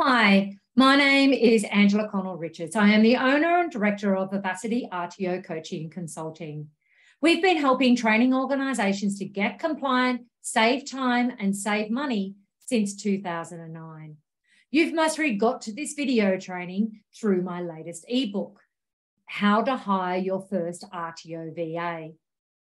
Hi, my name is Angela Connell Richards. I am the owner and director of Vivacity RTO Coaching and Consulting. We've been helping training organisations to get compliant, save time, and save money since 2009. You've most got to this video training through my latest ebook, How to Hire Your First RTO VA.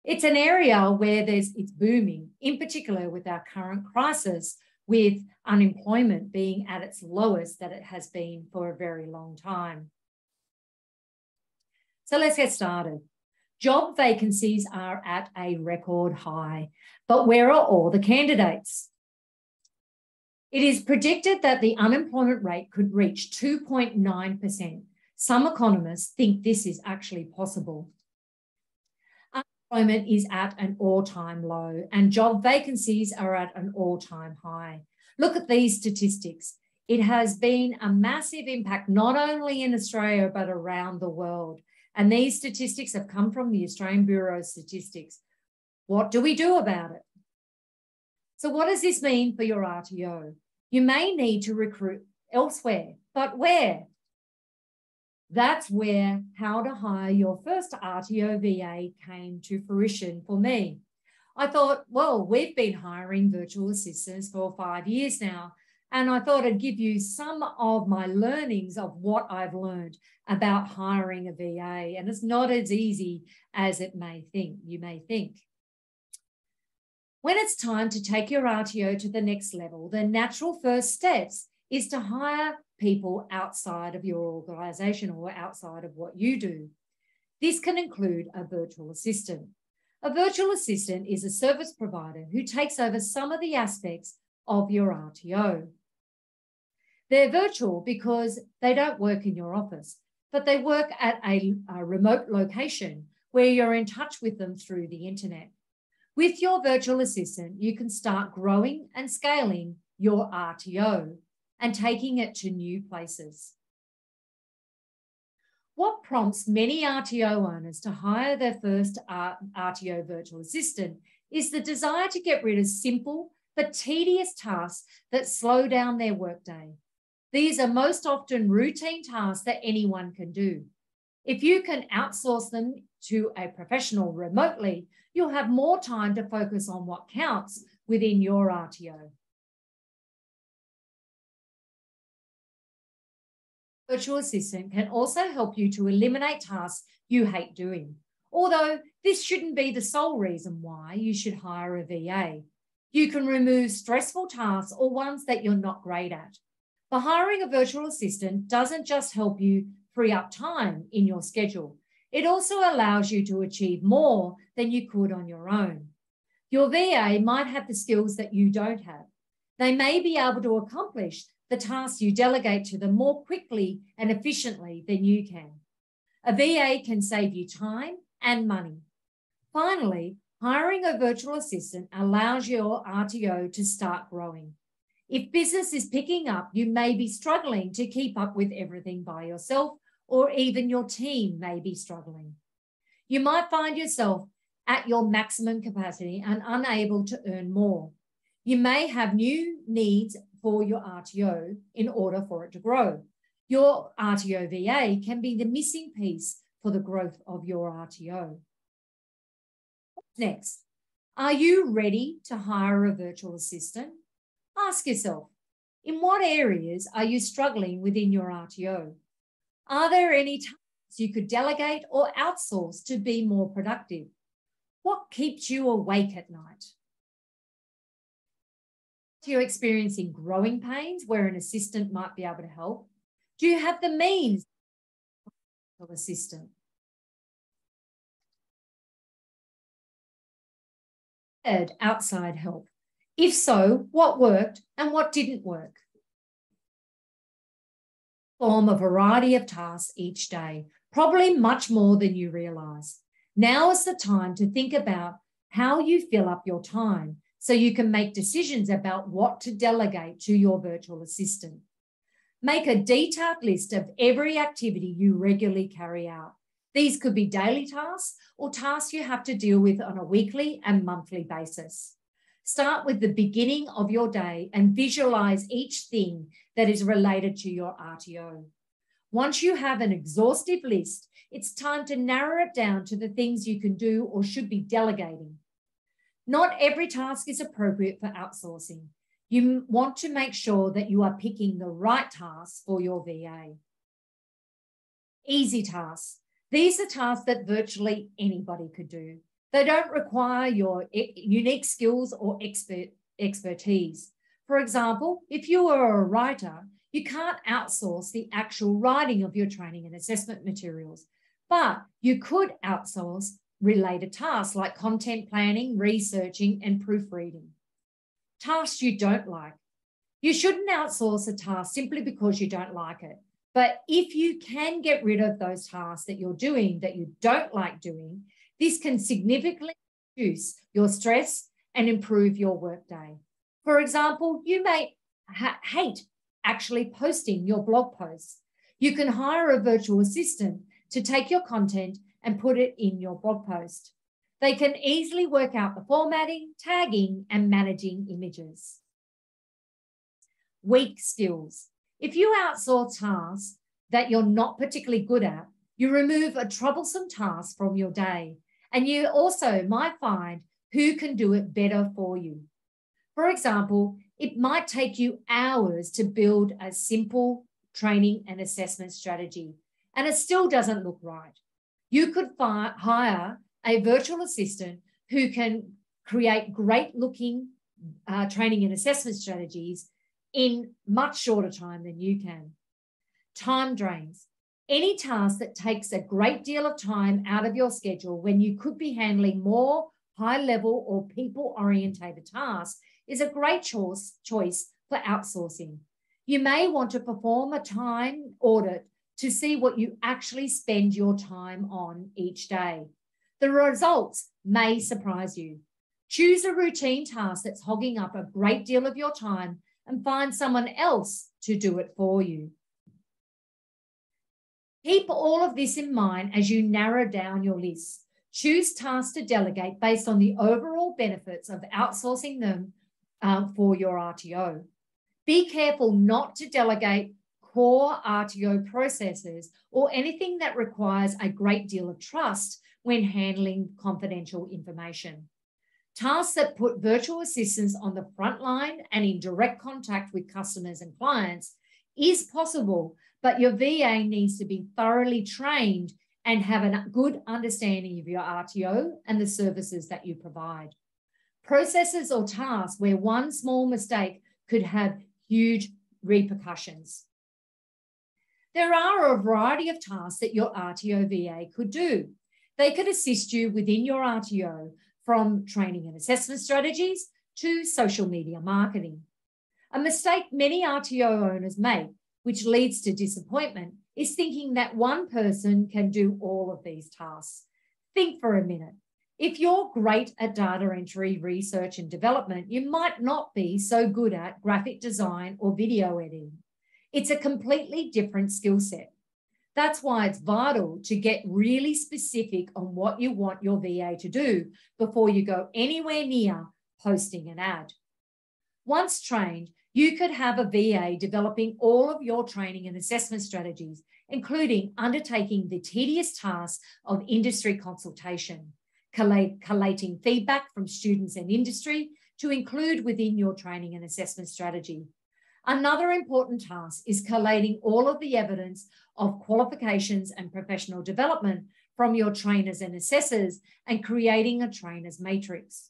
It's an area where there's it's booming, in particular with our current crisis with unemployment being at its lowest that it has been for a very long time. So let's get started. Job vacancies are at a record high, but where are all the candidates? It is predicted that the unemployment rate could reach 2.9%. Some economists think this is actually possible. Unemployment is at an all time low and job vacancies are at an all time high. Look at these statistics. It has been a massive impact, not only in Australia, but around the world. And these statistics have come from the Australian Bureau of Statistics. What do we do about it? So, what does this mean for your RTO? You may need to recruit elsewhere, but where? That's where how to hire your first RTO VA came to fruition for me. I thought, well, we've been hiring virtual assistants for five years now. And I thought I'd give you some of my learnings of what I've learned about hiring a VA. And it's not as easy as it may think, you may think. When it's time to take your RTO to the next level, the natural first steps is to hire people outside of your organization or outside of what you do. This can include a virtual assistant. A virtual assistant is a service provider who takes over some of the aspects of your RTO. They're virtual because they don't work in your office, but they work at a, a, remote location where you're in touch with them through the internet. With your virtual assistant, you can start growing and scaling your RTO and taking it to new places. What prompts many RTO owners to hire their first RTO virtual assistant is the desire to get rid of simple but tedious tasks that slow down their workday. These are most often routine tasks that anyone can do. If you can outsource them to a professional remotely, you'll have more time to focus on what counts within your RTO. Virtual assistant can also help you to eliminate tasks you hate doing. Although this shouldn't be the sole reason why you should hire a VA. You can remove stressful tasks or ones that you're not great at. But hiring a virtual assistant doesn't just help you free up time in your schedule, it also allows you to achieve more than you could on your own. Your VA might have the skills that you don't have. They may be able to accomplish the tasks you delegate to them more quickly and efficiently than you can. A VA can save you time and money. Finally, hiring a virtual assistant allows your RTO to start growing. If business is picking up, you may be struggling to keep up with everything by yourself, or even your team may be struggling. You might find yourself at your maximum capacity and unable to earn more. You may have new needs for your RTO in order for it to grow. Your RTO VA can be the missing piece for the growth of your RTO. Next, are you ready to hire a virtual assistant? Ask yourself, in what areas are you struggling within your RTO? Are there any tasks you could delegate or outsource to be more productive? What keeps you awake at night? You're experiencing growing pains where an assistant might be able to help? Do you have the means of assistant? Outside help. If so, what worked and what didn't work? Form a variety of tasks each day, probably much more than you realize. Now is the time to think about how you fill up your time so you can make decisions about what to delegate to your virtual assistant. Make a detailed list of every activity you regularly carry out. These could be daily tasks or tasks you have to deal with on a weekly and monthly basis. Start with the beginning of your day and visualize each thing that is related to your RTO. Once you have an exhaustive list, it's time to narrow it down to the things you can do or should be delegating. Not every task is appropriate for outsourcing. You want to make sure that you are picking the right tasks for your VA. Easy tasks. These are tasks that virtually anybody could do. They don't require your unique skills or expert, expertise. For example, if you are a writer, you can't outsource the actual writing of your training and assessment materials, but you could outsource related tasks like content planning, researching, and proofreading. Tasks you don't like. You shouldn't outsource a task simply because you don't like it. But if you can get rid of those tasks that you're doing that you don't like doing, this can significantly reduce your stress and improve your workday. For example, you may ha- hate actually posting your blog posts. You can hire a virtual assistant to take your content and put it in your blog post. They can easily work out the formatting, tagging, and managing images. Weak skills. If you outsource tasks that you're not particularly good at, you remove a troublesome task from your day. And you also might find who can do it better for you. For example, it might take you hours to build a simple training and assessment strategy, and it still doesn't look right. You could hire a virtual assistant who can create great looking uh, training and assessment strategies in much shorter time than you can. Time drains. Any task that takes a great deal of time out of your schedule when you could be handling more high level or people orientated tasks is a great choice, choice for outsourcing. You may want to perform a time audit to see what you actually spend your time on each day. The results may surprise you. Choose a routine task that's hogging up a great deal of your time and find someone else to do it for you. Keep all of this in mind as you narrow down your list. Choose tasks to delegate based on the overall benefits of outsourcing them uh, for your RTO. Be careful not to delegate core RTO processes or anything that requires a great deal of trust when handling confidential information. Tasks that put virtual assistants on the front line and in direct contact with customers and clients is possible, but your VA needs to be thoroughly trained and have a good understanding of your RTO and the services that you provide processes or tasks where one small mistake could have huge repercussions. There are a variety of tasks that your RTO VA could do. They could assist you within your RTO from training and assessment strategies to social media marketing. A mistake many RTO owners make, which leads to disappointment, is thinking that one person can do all of these tasks. Think for a minute. If you're great at data entry, research, and development, you might not be so good at graphic design or video editing. It's a completely different skill set. That's why it's vital to get really specific on what you want your VA to do before you go anywhere near posting an ad. Once trained, you could have a VA developing all of your training and assessment strategies, including undertaking the tedious task of industry consultation collating feedback from students and industry to include within your training and assessment strategy. Another important task is collating all of the evidence of qualifications and professional development from your trainers and assessors and creating a trainer's matrix.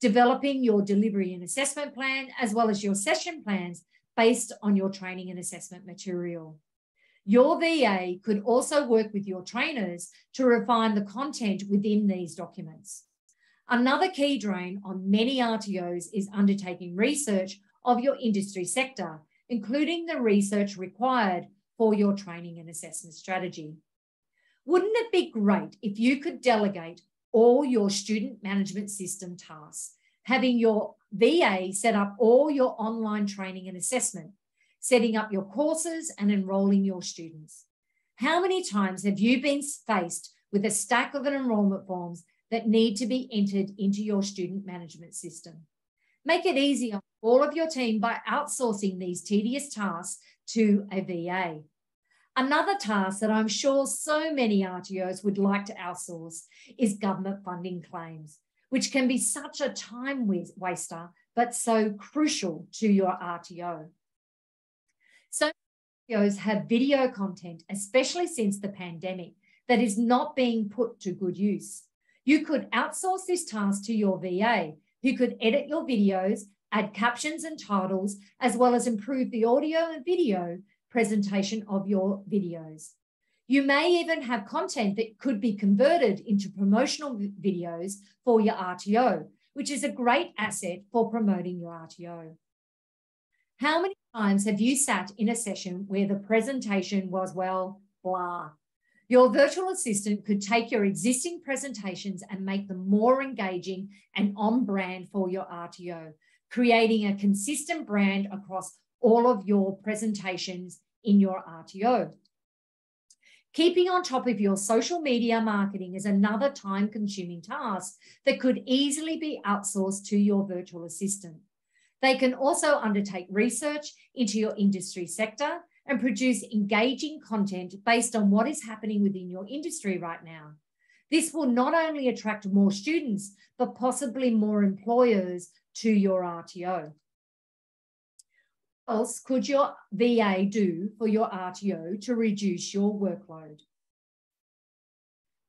Developing your delivery and assessment plan, as well as your session plans based on your training and assessment material. Your VA could also work with your trainers to refine the content within these documents. Another key drain on many RTOs is undertaking research of your industry sector, including the research required for your training and assessment strategy. Wouldn't it be great if you could delegate all your student management system tasks, having your VA set up all your online training and assessment setting up your courses and enrolling your students. How many times have you been faced with a stack of enrollment forms that need to be entered into your student management system? Make it easy on all of your team by outsourcing these tedious tasks to a VA. Another task that I'm sure so many RTOs would like to outsource is government funding claims, which can be such a time waster, but so crucial to your RTO. So RTOs have video content, especially since the pandemic, that is not being put to good use. You could outsource this task to your VA, who could edit your videos, add captions and titles, as well as improve the audio and video presentation of your videos. You may even have content that could be converted into promotional videos for your RTO, which is a great asset for promoting your RTO. How many times have you sat in a session where the presentation was, well, blah? Your virtual assistant could take your existing presentations and make them more engaging and on brand for your RTO, creating a consistent brand across all of your presentations in your RTO. Keeping on top of your social media marketing is another time consuming task that could easily be outsourced to your virtual assistant. They can also undertake research into your industry sector and produce engaging content based on what is happening within your industry right now. This will not only attract more students, but possibly more employers to your RTO. What else could your VA do for your RTO to reduce your workload?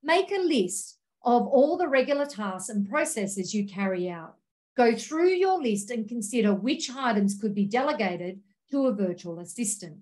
Make a list of all the regular tasks and processes you carry out. Go through your list and consider which items could be delegated to a virtual assistant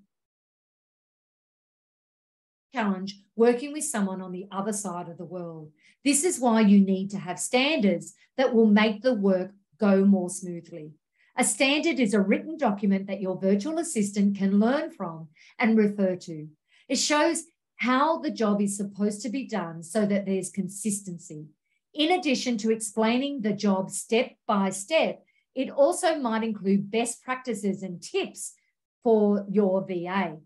challenge working with someone on the other side of the world. This is why you need to have standards that will make the work go more smoothly. A standard is a written document that your virtual assistant can learn from and refer to. It shows how the job is supposed to be done so that there's consistency. In addition to explaining the job step by step, it also might include best practices and tips for your VA.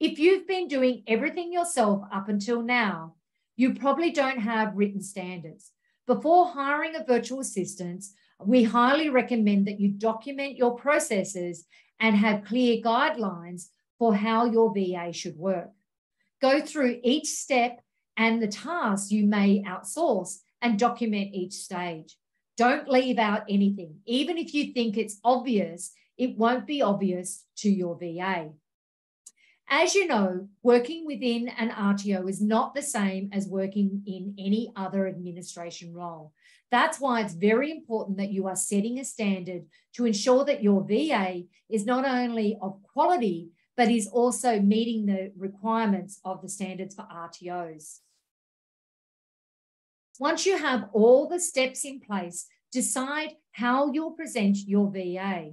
If you've been doing everything yourself up until now, you probably don't have written standards. Before hiring a virtual assistant, we highly recommend that you document your processes and have clear guidelines for how your VA should work. Go through each step and the tasks you may outsource and document each stage. Don't leave out anything. Even if you think it's obvious, it won't be obvious to your VA. As you know, working within an RTO is not the same as working in any other administration role. That's why it's very important that you are setting a standard to ensure that your VA is not only of quality, but is also meeting the requirements of the standards for RTOs. Once you have all the steps in place, decide how you'll present your VA.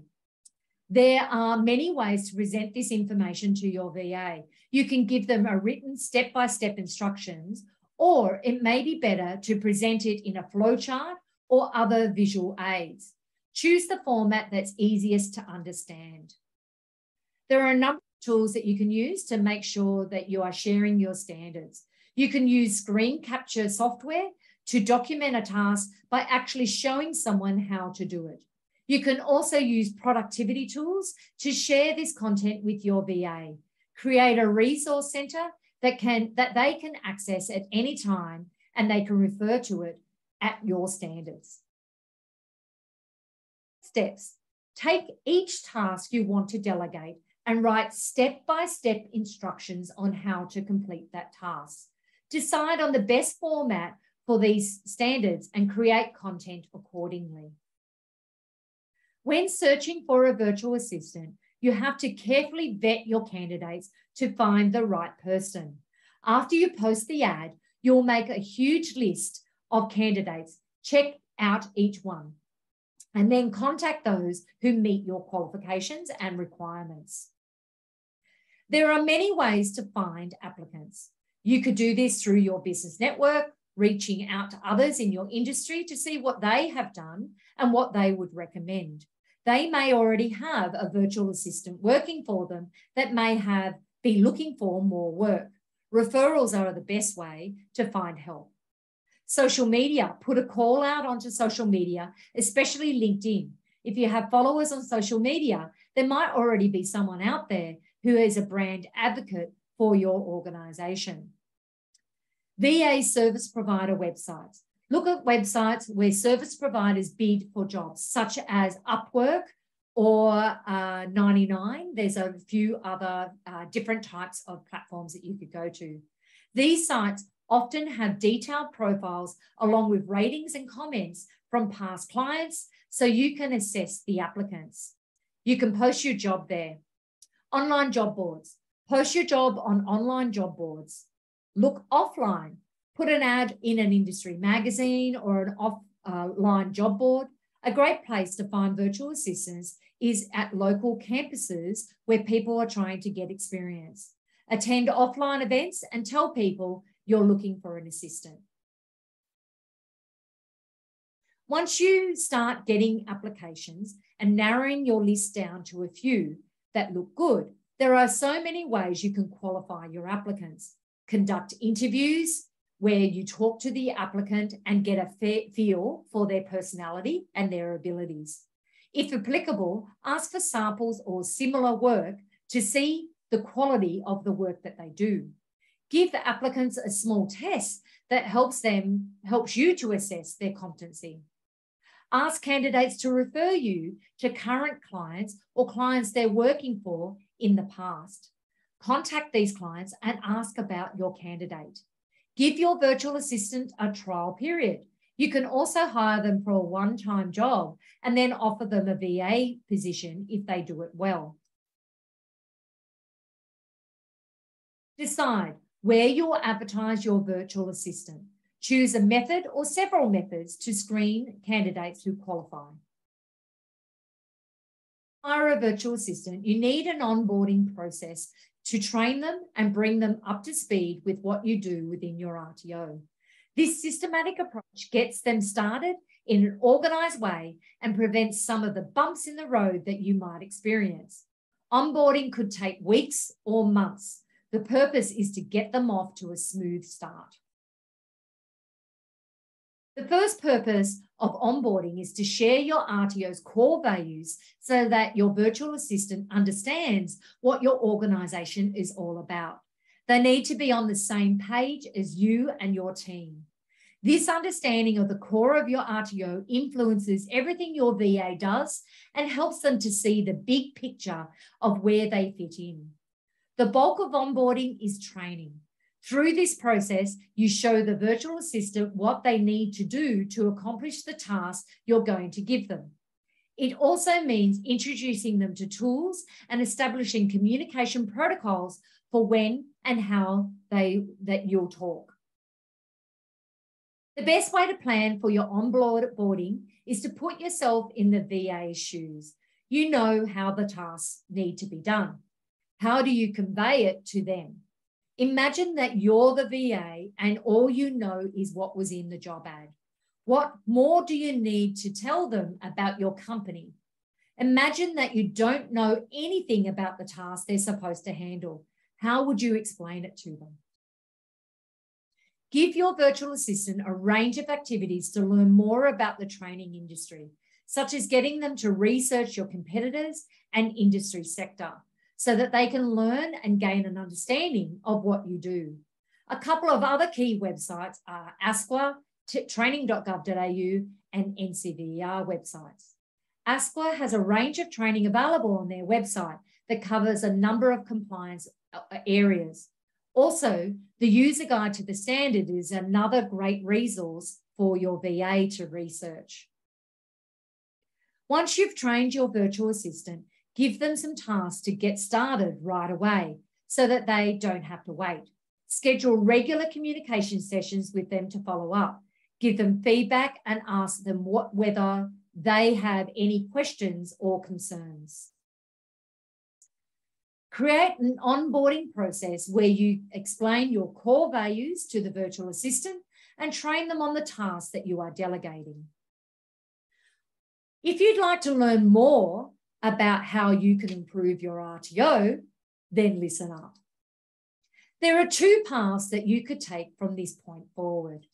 There are many ways to present this information to your VA. You can give them a written step-by-step instructions, or it may be better to present it in a flowchart or other visual aids. Choose the format that's easiest to understand. There are a number of tools that you can use to make sure that you are sharing your standards. You can use screen capture software to document a task by actually showing someone how to do it. You can also use productivity tools to share this content with your VA. Create a resource center that can that they can access at any time and they can refer to it at your standards. Steps. Take each task you want to delegate and write step-by-step -step instructions on how to complete that task. Decide on the best format for these standards and create content accordingly. When searching for a virtual assistant, you have to carefully vet your candidates to find the right person. After you post the ad, you'll make a huge list of candidates. Check out each one and then contact those who meet your qualifications and requirements. There are many ways to find applicants. You could do this through your business network, reaching out to others in your industry to see what they have done and what they would recommend. They may already have a virtual assistant working for them that may have be looking for more work. Referrals are the best way to find help. Social media, put a call out onto social media, especially LinkedIn. If you have followers on social media, there might already be someone out there who is a brand advocate for your organization. VA service provider websites. Look at websites where service providers bid for jobs, such as Upwork or uh, 99. There's a few other uh, different types of platforms that you could go to. These sites often have detailed profiles along with ratings and comments from past clients so you can assess the applicants. You can post your job there. Online job boards. Post your job on online job boards. Look offline. Put an ad in an industry magazine or an offline job board. A great place to find virtual assistants is at local campuses where people are trying to get experience. Attend offline events and tell people you're looking for an assistant. Once you start getting applications and narrowing your list down to a few that look good, there are so many ways you can qualify your applicants. Conduct interviews, where you talk to the applicant and get a feel for their personality and their abilities. If applicable, ask for samples or similar work to see the quality of the work that they do. Give the applicants a small test that helps them, helps you to assess their competency. Ask candidates to refer you to current clients or clients they're working for in the past. Contact these clients and ask about your candidate. Give your virtual assistant a trial period. You can also hire them for a one time job and then offer them a VA position if they do it well. Decide where you'll advertise your virtual assistant. Choose a method or several methods to screen candidates who qualify. Hire a virtual assistant. You need an onboarding process to train them and bring them up to speed with what you do within your RTO. This systematic approach gets them started in an organized way and prevents some of the bumps in the road that you might experience. Onboarding could take weeks or months. The purpose is to get them off to a smooth start. The first purpose of onboarding is to share your RTO's core values so that your virtual assistant understands what your organization is all about. They need to be on the same page as you and your team. This understanding of the core of your RTO influences everything your VA does and helps them to see the big picture of where they fit in. The bulk of onboarding is training. Through this process, you show the virtual assistant what they need to do to accomplish the task you're going to give them. It also means introducing them to tools and establishing communication protocols for when and how they that you'll talk. The best way to plan for your onboarding is to put yourself in the VA's shoes. You know how the tasks need to be done. How do you convey it to them? Imagine that you're the VA and all you know is what was in the job ad. What more do you need to tell them about your company? Imagine that you don't know anything about the task they're supposed to handle. How would you explain it to them? Give your virtual assistant a range of activities to learn more about the training industry, such as getting them to research your competitors and industry sector so that they can learn and gain an understanding of what you do. A couple of other key websites are ASQA, training.gov.au, and NCVER websites. ASQA has a range of training available on their website that covers a number of compliance uh, areas. Also, the user guide to the standard is another great resource for your VA to research. Once you've trained your virtual assistant, Give them some tasks to get started right away so that they don't have to wait. Schedule regular communication sessions with them to follow up. Give them feedback and ask them what, whether they have any questions or concerns. Create an onboarding process where you explain your core values to the virtual assistant and train them on the tasks that you are delegating. If you'd like to learn more about how you can improve your RTO, then listen up. There are two paths that you could take from this point forward.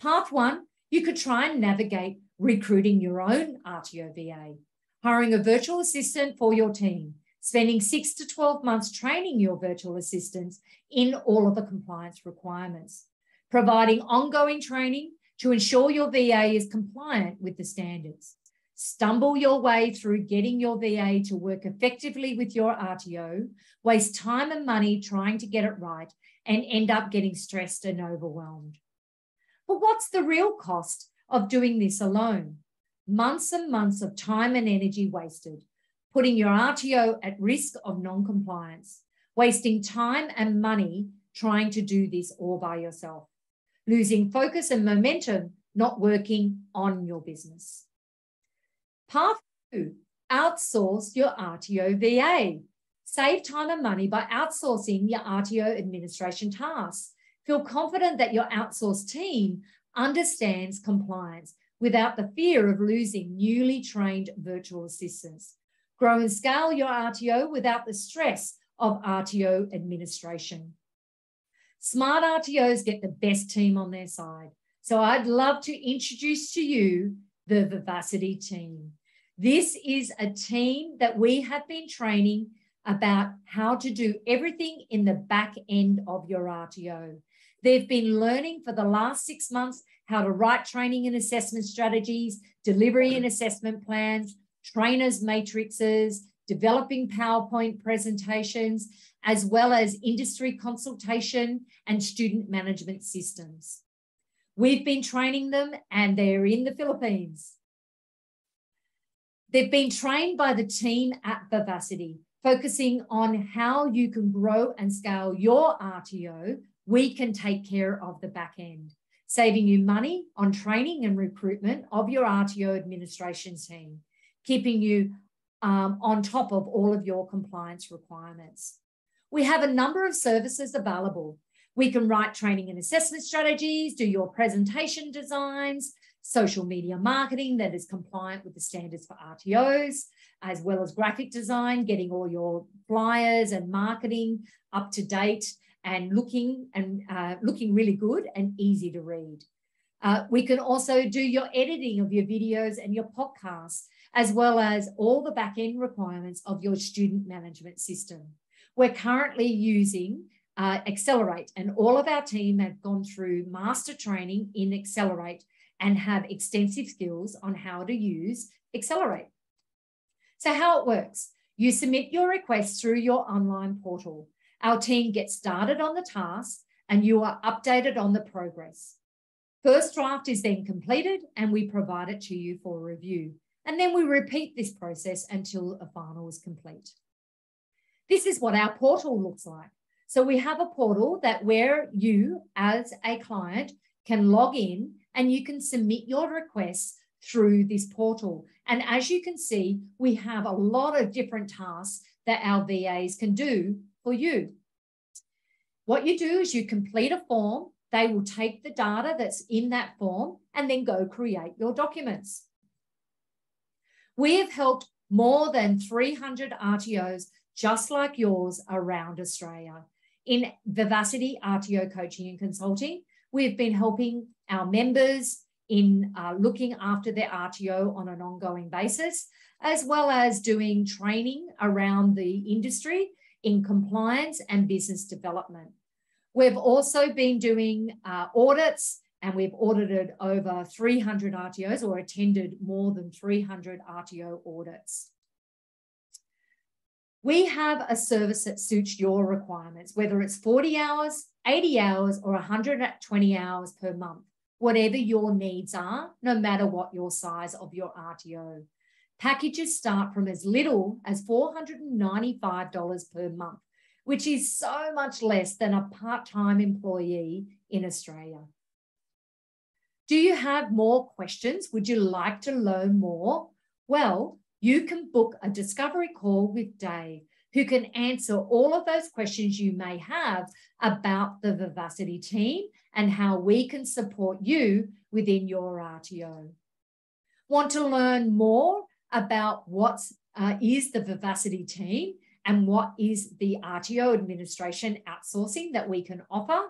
Path one You could try and navigate recruiting your own RTO VA, hiring a virtual assistant for your team, spending six to 12 months training your virtual assistants in all of the compliance requirements, providing ongoing training to ensure your VA is compliant with the standards. Stumble your way through getting your VA to work effectively with your RTO, waste time and money trying to get it right, and end up getting stressed and overwhelmed. But what's the real cost of doing this alone? Months and months of time and energy wasted, putting your RTO at risk of non compliance, wasting time and money trying to do this all by yourself, losing focus and momentum, not working on your business. Path two, outsource your RTO VA. Save time and money by outsourcing your RTO administration tasks. Feel confident that your outsourced team understands compliance without the fear of losing newly trained virtual assistants. Grow and scale your RTO without the stress of RTO administration. Smart RTOs get the best team on their side. So I'd love to introduce to you the Vivacity team. This is a team that we have been training about how to do everything in the back end of your RTO. They've been learning for the last six months how to write training and assessment strategies, delivery and assessment plans, trainers matrices, developing PowerPoint presentations, as well as industry consultation and student management systems. We've been training them and they're in the Philippines. They've been trained by the team at Vivacity, focusing on how you can grow and scale your RTO we can take care of the back end, saving you money on training and recruitment of your RTO administration team, keeping you um, on top of all of your compliance requirements. We have a number of services available. We can write training and assessment strategies, do your presentation designs, social media marketing that is compliant with the standards for RTOs, as well as graphic design, getting all your flyers and marketing up to date and looking and uh, looking really good and easy to read. Uh, we can also do your editing of your videos and your podcasts, as well as all the back end requirements of your student management system. We're currently using uh, aXcelerate, and all of our team have gone through master training in aXcelerate and have extensive skills on how to use aXcelerate. So, how it works you submit your request through your online portal. Our team gets started on the task and you are updated on the progress. First draft is then completed and we provide it to you for review. And then we repeat this process until a final is complete. This is what our portal looks like. So we have a portal that where you as a client can log in and you can submit your requests through this portal. And as you can see, we have a lot of different tasks that our VAs can do for you. What you do is you complete a form, they will take the data that's in that form and then go create your documents. We have helped more than 300 RTOs just like yours around Australia. In Vivacity RTO Coaching and Consulting, we've been helping our members in uh, looking after their RTO on an ongoing basis, as well as doing training around the industry in compliance and business development. We've also been doing uh, audits and we've audited over 300 RTOs or attended more than 300 RTO audits. We have a service that suits your requirements, whether it's 40 hours, 80 hours, or 120 hours per month, whatever your needs are, no matter what your size of your RTO. Packages start from as little as $495 per month, which is so much less than a part time employee in Australia. Do you have more questions? Would you like to learn more? Well, you can book a discovery call with Dave, who can answer all of those questions you may have about the Vivacity team and how we can support you within your RTO. Want to learn more about what uh, is the Vivacity team and what is the RTO administration outsourcing that we can offer,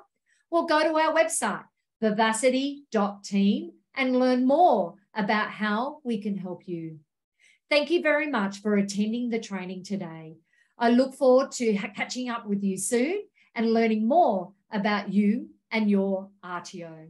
well, go to our website, vivacity.team, and learn more about how we can help you. Thank you very much for attending the training today. I look forward to catching up with you soon and learning more about you and your RTO.